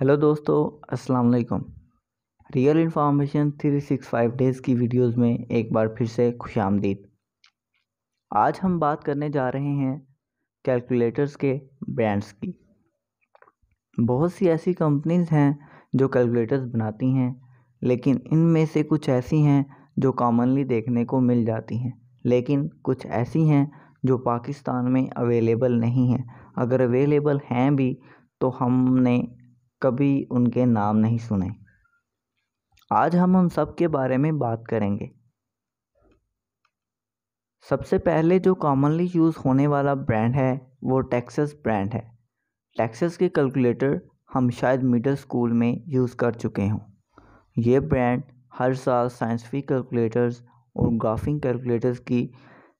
Hello दोस्तों, अस्सलाम वालेकुम। रियल इन्फॉर्मेशन 365 डेज़ की वीडियोस में एक बार फिर से खुश आमदीद। आज हम बात करने जा रहे हैं कैलकुलेटर्स के ब्रांड्स की। बहुत सी ऐसी कंपनीज़ हैं जो कैलकुलेटर्स बनाती हैं, लेकिन इनमें से कुछ ऐसी हैं जो कॉमनली देखने को मिल जाती हैं। लेकिन कुछ ऐसी हैं जो पाकिस्तान में अवेलेबल नहीं हैं। अगर अवेलेबल हैं भी तो हमने कभी उनके नाम नहीं सुने। आज हम उन सब के बारे में बात करेंगे। सबसे पहले जो कॉमनली यूज़ होने वाला ब्रांड है, वो टेक्सस ब्रांड है। टेक्सस के कैलकुलेटर हम शायद मिडिल स्कूल में यूज़ कर चुके हों। ये ब्रांड हर साल साइंटिफिक कैलकुलेटर्स और ग्राफिंग कैलकुलेटर्स की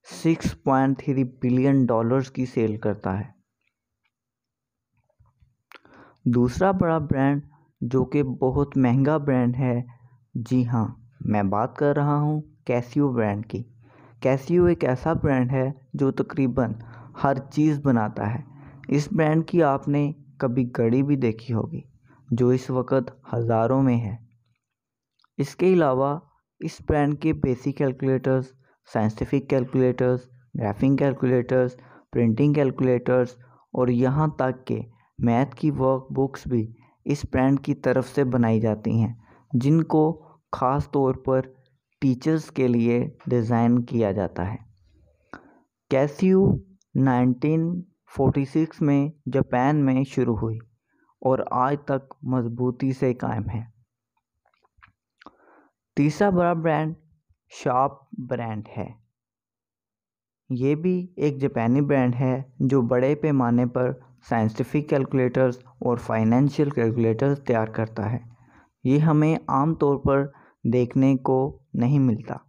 6.3 बिलियन डॉलर्स की सेल करता है। दूसरा बड़ा ब्रांड जो कि बहुत महँगा ब्रांड है, जी हाँ मैं बात कर रहा हूँ कैसियो ब्रांड की। कैसियो एक ऐसा ब्रांड है जो तकरीबन हर चीज़ बनाता है। इस ब्रांड की आपने कभी घड़ी भी देखी होगी, जो इस वक्त हज़ारों में है। इसके अलावा इस ब्रांड के basic calculators scientific calculators graphing calculators printing calculators और यहाँ तक के मैथ की वर्क बुक्स भी इस ब्रांड की तरफ़ से बनाई जाती हैं, जिनको ख़ास तौर पर टीचर्स के लिए डिज़ाइन किया जाता है। कैसियो 1946 में जापान में शुरू हुई और आज तक मजबूती से कायम है। तीसरा बड़ा ब्रांड शार्प ब्रांड है। ये भी एक जापानी ब्रांड है, जो बड़े पैमाने पर साइंटिफिक कैलकुलेटर्स और फाइनेंशियल कैलकुलेटर्स तैयार करता है। ये हमें आम तौर पर देखने को नहीं मिलता।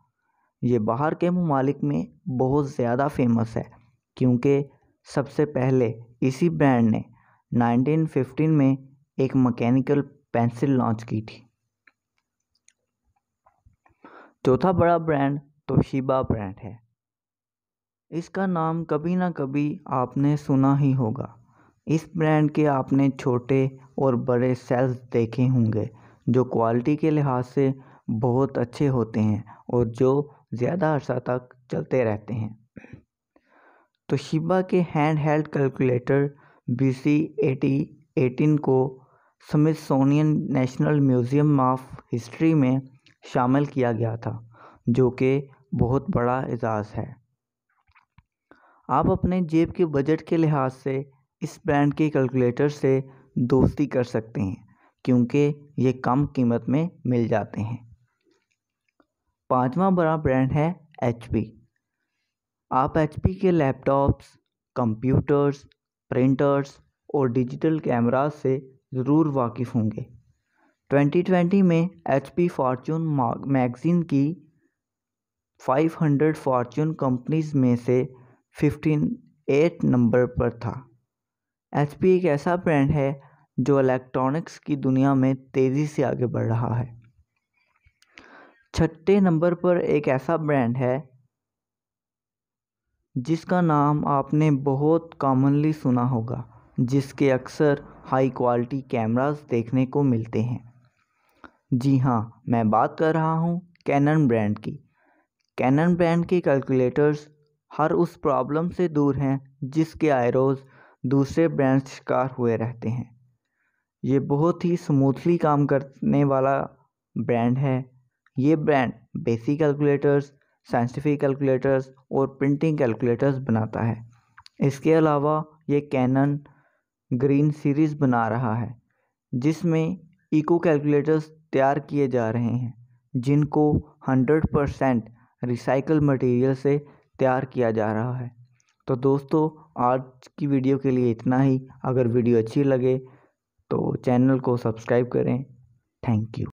ये बाहर के ममालिक में बहुत ज़्यादा फ़ेमस है, क्योंकि सबसे पहले इसी ब्रांड ने 1915 में एक मैकेनिकल पेंसिल लॉन्च की थी। चौथा बड़ा ब्रांड तो तोशिबा ब्रांड है। इसका नाम कभी ना कभी आपने सुना ही होगा। इस ब्रांड के आपने छोटे और बड़े सेल्स देखे होंगे, जो क्वालिटी के लिहाज से बहुत अच्छे होते हैं और जो ज़्यादा अर्सा तक चलते रहते हैं। तो शिबा के hand held calculator B C eighty eighteen को Smithsonian National Museum of History में शामिल किया गया था, जो कि बहुत बड़ा एजाज़ है। आप अपने जेब के बजट के लिहाज से इस ब्रांड के कैलकुलेटर से दोस्ती कर सकते हैं, क्योंकि ये कम कीमत में मिल जाते हैं। पांचवा बड़ा ब्रांड है एच आप एच के लैपटॉप्स कंप्यूटर्स प्रिंटर्स और डिजिटल कैमरास से ज़रूर वाकिफ़ होंगे। 2020 में एच पी फॉर्चून मैगज़ीन की 500 फॉर्चून कंपनीज़ में से 15 नंबर पर था। एचपी एक ऐसा ब्रांड है जो इलेक्ट्रॉनिक्स की दुनिया में तेज़ी से आगे बढ़ रहा है। छठे नंबर पर एक ऐसा ब्रांड है जिसका नाम आपने बहुत कॉमनली सुना होगा, जिसके अक्सर हाई क्वालिटी कैमरास देखने को मिलते हैं। जी हाँ मैं बात कर रहा हूँ कैनन ब्रांड की। कैनन ब्रांड के कैलकुलेटर्स हर उस प्रॉब्लम से दूर हैं जिसके आयरोज़ दूसरे ब्रांड शिकार हुए रहते हैं। ये बहुत ही स्मूथली काम करने वाला ब्रांड है। ये brand basic calculators scientific calculators और प्रिंटिंग कैलकुलेटर्स बनाता है। इसके अलावा ये कैनन ग्रीन सीरीज़ बना रहा है, जिसमें इको कैलकुलेटर्स तैयार किए जा रहे हैं, जिनको 100 परसेंट रिसाइकल मटेरियल से तैयार किया जा रहा है। तो दोस्तों, आज की वीडियो के लिए इतना ही। अगर वीडियो अच्छी लगे तो चैनल को सब्सक्राइब करें। Thank you.